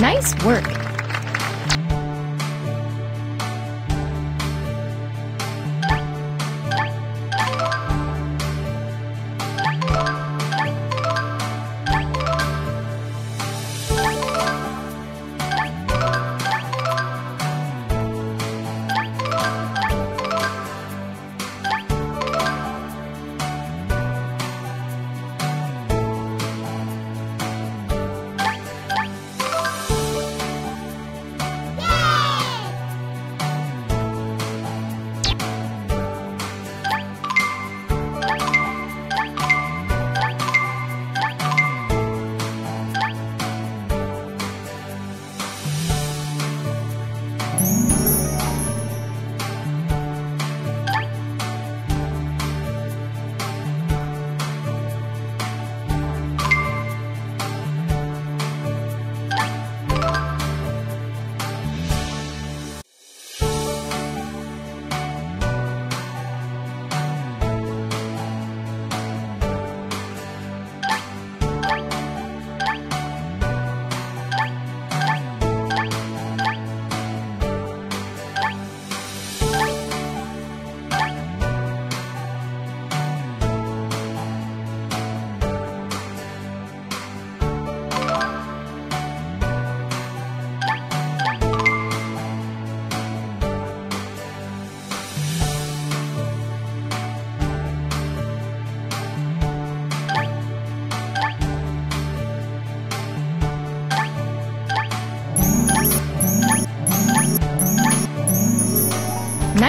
Nice work.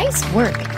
Nice work.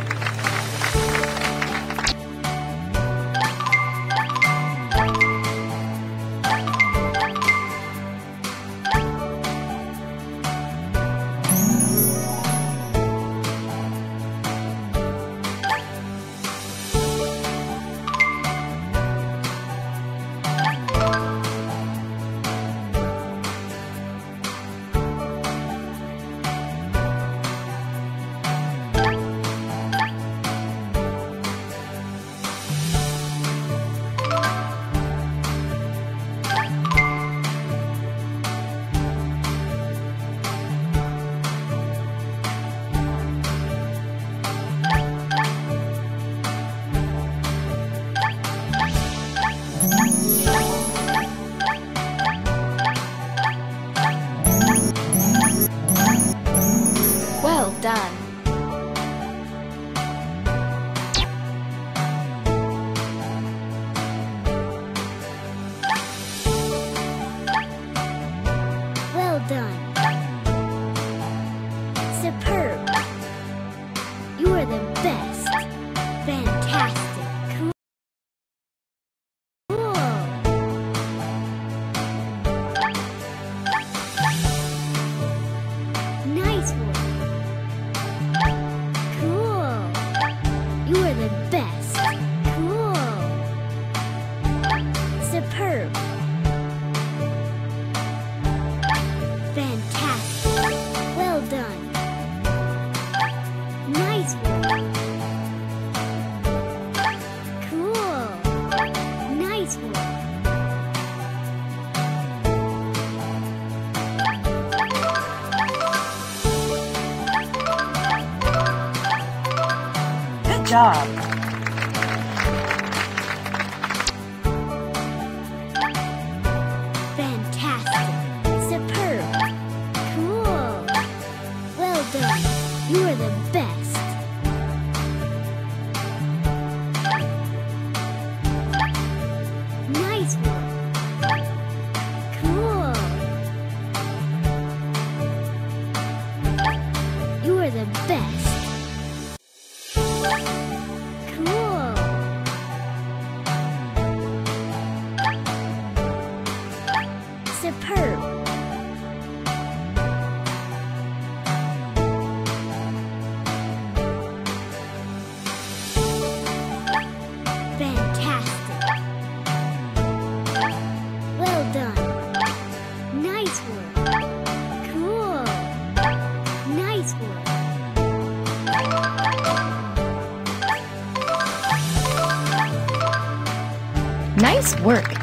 Fantastic. Job. Nice work.